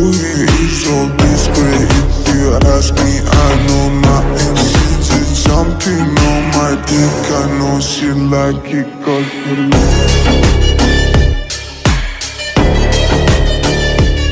Ooh, he is so discreet If you ask me, I know my She just jumping on my dick? I know she like it cause you